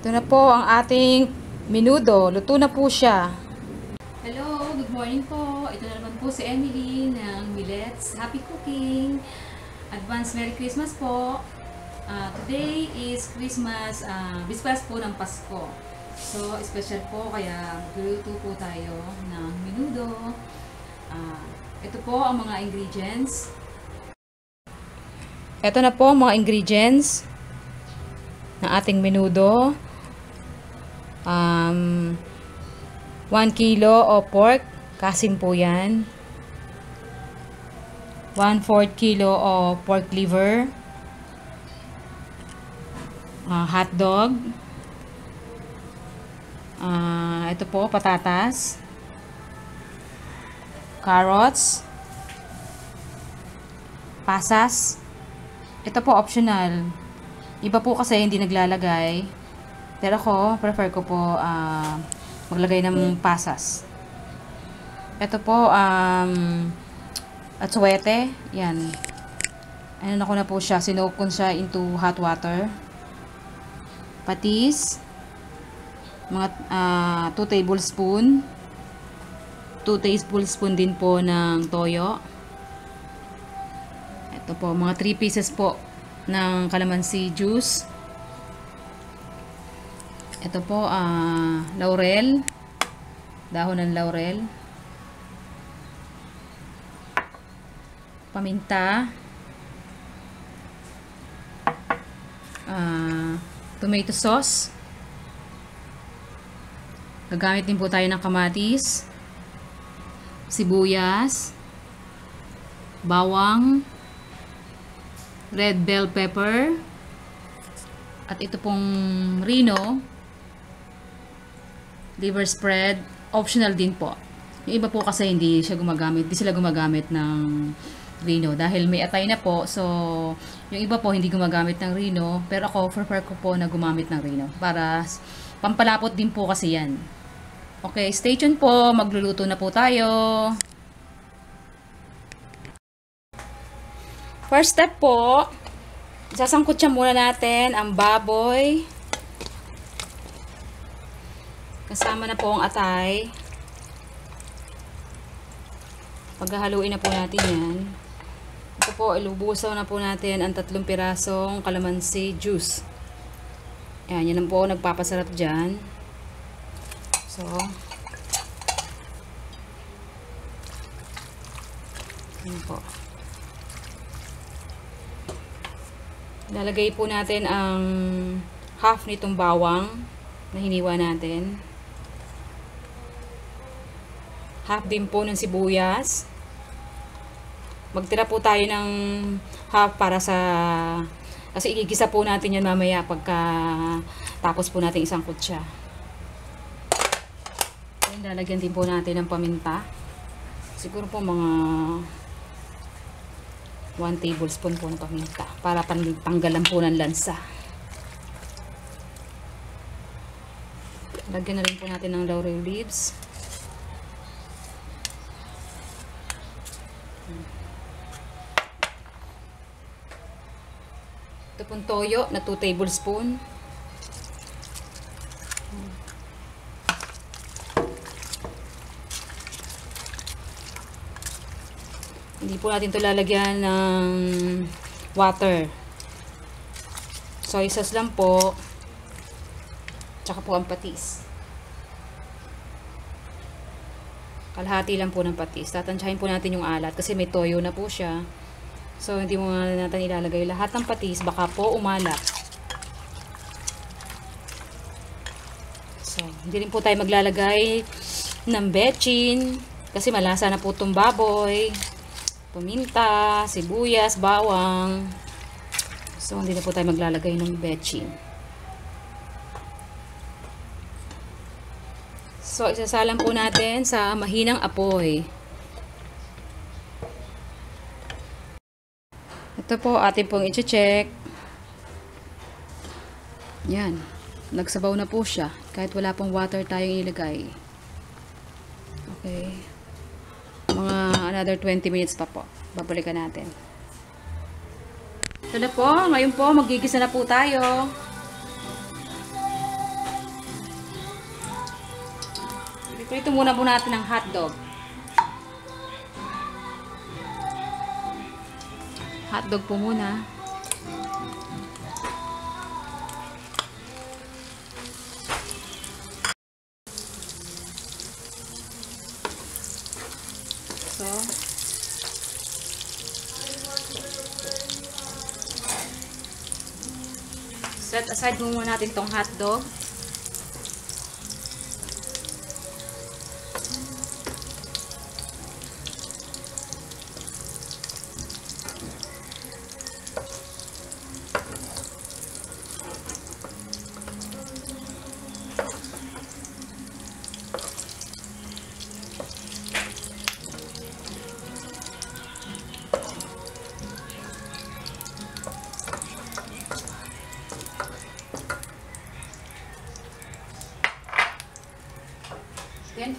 Ito na po ang ating minudo. Luto na po siya. Hello, good morning po. Ito na naman po si Emily ng Millets. Happy cooking! Advance Merry Christmas po. Ah, today is Christmas, uh, bispas po ng Pasko. So, special po kaya gluluto po tayo ng minudo. Ah, ito po ang mga ingredients. Ito na po ang mga ingredients ng ating menudo. Um, 1 kilo o pork, kasin po yan. 1 4 kilo o pork liver. Uh, hot dog. Uh, ito po, patatas. Carrots. Pasas. Ito po optional. Iba po kasi hindi naglalagay. Pero ako, prefer ko po uh, maglagay ng pasas. Ito po, um, atsuete. Yan. Ano ko na po siya. Sinoke ko siya into hot water. Patis. Mga 2 uh, tablespoon. 2 tablespoon din po ng toyo. Ito po, mga 3 pieces po ng calamansi juice. Ito po, uh, laurel. Dahon ng laurel. Paminta. Uh, tomato sauce. Gagamit din po tayo ng kamatis. Sibuyas. Bawang. Red bell pepper. At ito pong rino liver spread, optional din po. Yung iba po kasi hindi siya gumagamit, hindi sila gumagamit ng Rino dahil may atay na po. So, yung iba po hindi gumagamit ng Rino, pero ako prefer ko po na gumamit ng Rino para pampalapot din po kasi yan. Okay, stay tuned po. Magluluto na po tayo. First step po, sasangkot siya muna natin ang baboy. Kasama na po ang atay. Paghahaluin na po natin yan. Ito po, ilubusaw na po natin ang tatlong pirasong kalamansi juice. Ayan, yan po nagpapasarap dyan. So, yan po. Lalagay po natin ang half nitong bawang na hiniwa natin half din po ng sibuyas. Magtira po tayo ng half para sa kasi igigisa po natin yan mamaya pagka tapos po natin isang kutsa. Ayun, lalagyan din po natin ng paminta. Siguro po mga 1 tablespoon po ng paminta para tanggalan po ng lansa. Lagyan na rin po natin ng laurel leaves. Ito pong toyo na 2 tablespoon. Hindi po natin ito lalagyan ng water. Soy sauce lang po. Tsaka po ang patis. Kalahati lang po ng patis. Tatansyahin po natin yung alat kasi may toyo na po siya. So, hindi mo natin ilalagay lahat ng patis. Baka po umalat. So, hindi rin po tayo maglalagay ng bechin. Kasi malasa na po itong baboy. Paminta, sibuyas, bawang. So, hindi na po tayo maglalagay ng bechin. So, isasalang po natin sa mahinang apoy. Ito po, atin pong i-check. Yan. Nagsabaw na po siya. Kahit wala pong water tayong ilagay. Okay. Mga another 20 minutes pa po. Babalikan natin. Ito na po. Ngayon po, magigisa na po tayo. Prito muna po natin ang hotdog. Hotdog po muna. So, set aside muna natin tong hotdog.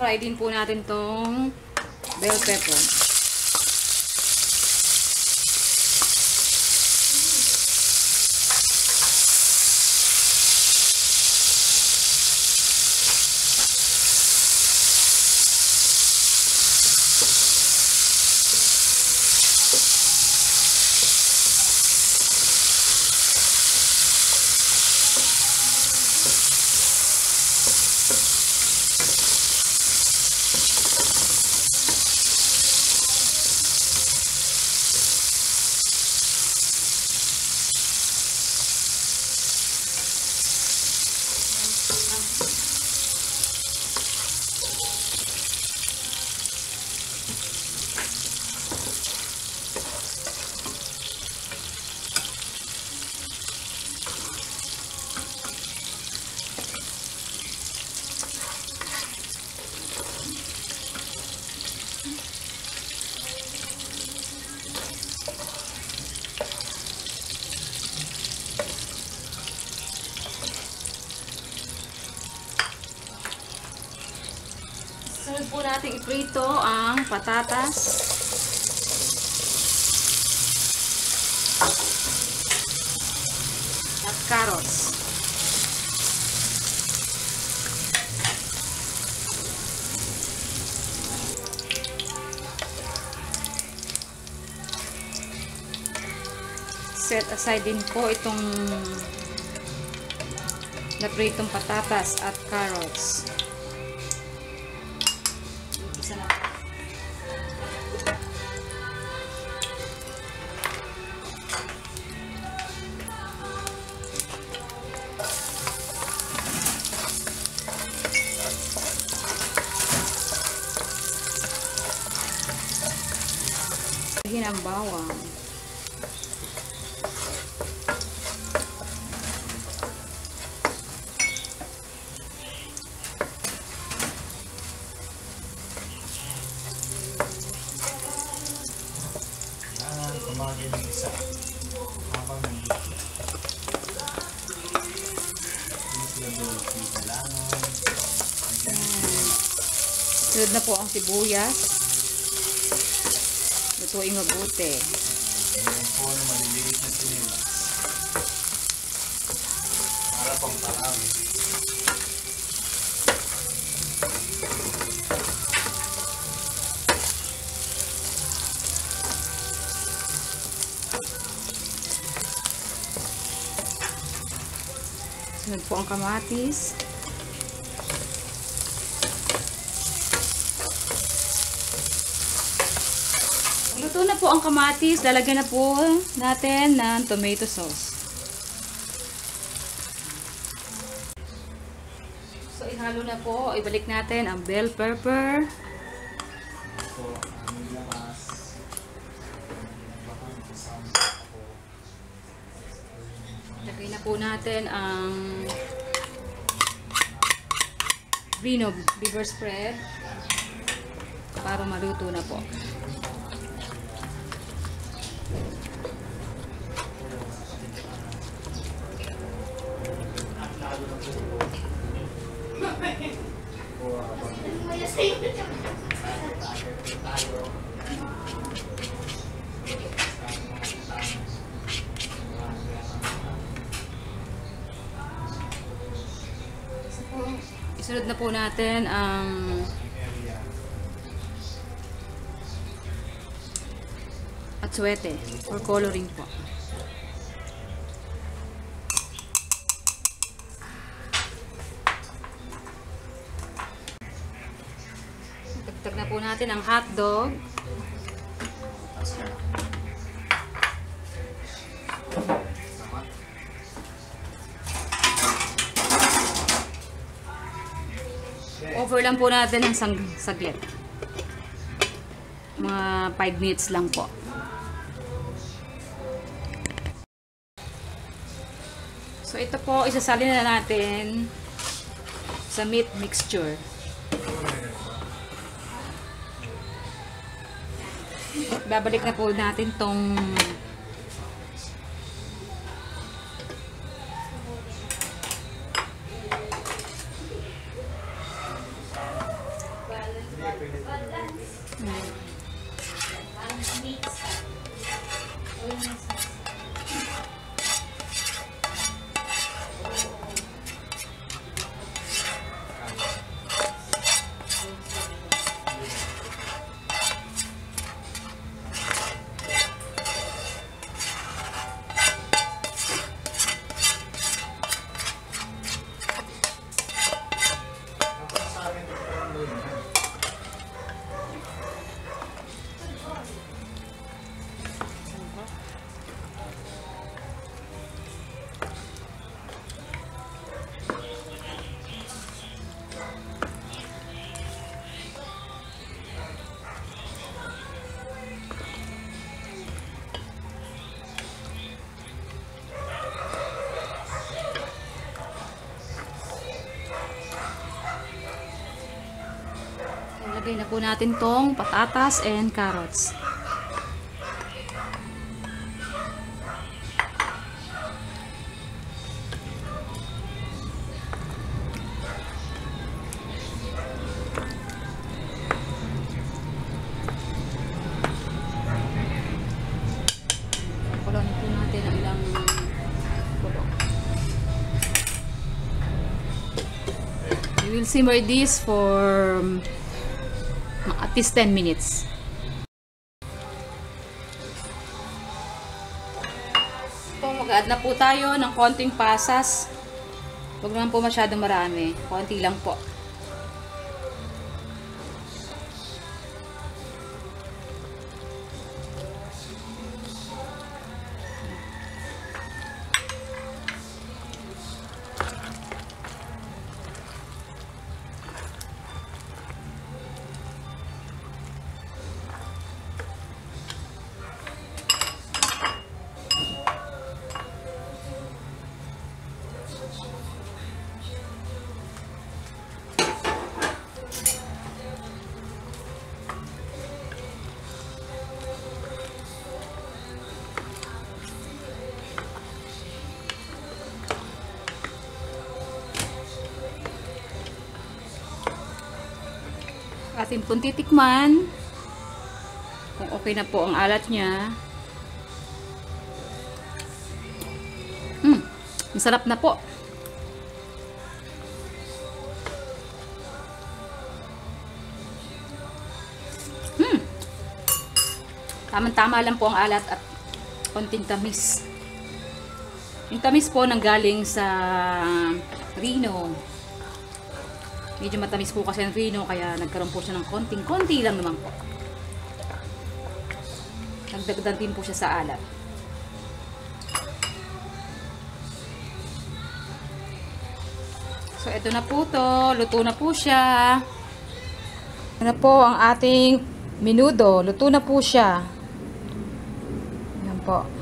Fry din po natin tong bell pepper. Sunod po natin iprito ang patatas. At carrots. Set aside din po itong napritong patatas at carrots. Hin ang bawang. Ah, tumagay ng isa. Habang nandito. Sunod na po ang sibuyas. Lutuin mabuti. Ayan po maliliit na sinilas. Para pang parami. Sunod po ang kamatis. Luto na po ang kamatis. Lalagyan na po natin ng tomato sauce. So, ihalo na po. Ibalik natin ang bell pepper. Lagay na po natin ang Reno beaver spread para maluto na po. Isunod na po natin ang atsuete for coloring po. Dagdag na po natin ang hotdog. Over lang po natin ng saglit. Mga 5 minutes lang po. Po, isasali na natin sa meat mixture. Babalik na po natin tong Ilagay na po natin tong patatas and carrots. Will simmer this for least 10 minutes. Po, mag-add na po tayo ng konting pasas. Huwag naman po masyadong marami. Konti lang po. Atin pong titikman. Kung okay na po ang alat niya. Hmm, masarap na po. Hmm. Tamang-tama lang po ang alat at konting tamis. Yung tamis po nanggaling sa Rino. Medyo matamis po kasi ang Rino kaya nagkaroon po siya ng konting-konti lang naman po. Nagdagdag din po siya sa alat. So, ito na po to. Luto na po siya. Ito na po ang ating minudo. Luto na po siya. Yan po.